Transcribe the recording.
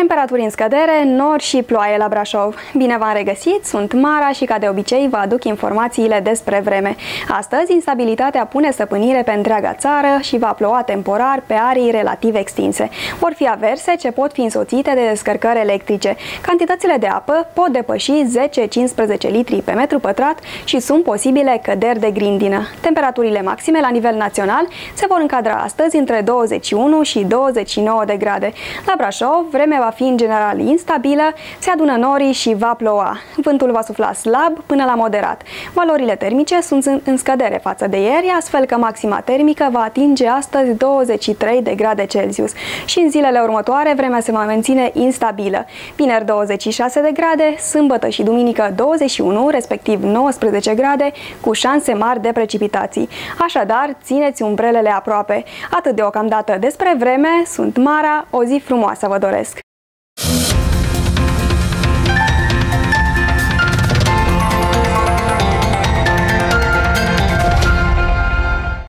Temperaturi în scădere, nor și ploaie la Brașov. Bine v-am regăsit, sunt Mara și ca de obicei vă aduc informațiile despre vreme. Astăzi, instabilitatea pune stăpânire pe întreaga țară și va ploua temporar pe arii relativ extinse. Vor fi averse ce pot fi însoțite de descărcări electrice. Cantitățile de apă pot depăși 10-15 litri pe metru pătrat și sunt posibile căderi de grindină. Temperaturile maxime la nivel național se vor încadra astăzi între 21 și 29 de grade. La Brașov, vremea va fi în general instabilă, se adună norii și va ploua. Vântul va sufla slab până la moderat. Valorile termice sunt în scădere față de ieri, astfel că maxima termică va atinge astăzi 23 de grade Celsius. Și în zilele următoare vremea se va menține instabilă. Vineri 26 de grade, sâmbătă și duminică 21, respectiv 19 grade, cu șanse mari de precipitații. Așadar, țineți umbrelele aproape. Atât deocamdată despre vreme, sunt Mara, o zi frumoasă vă doresc!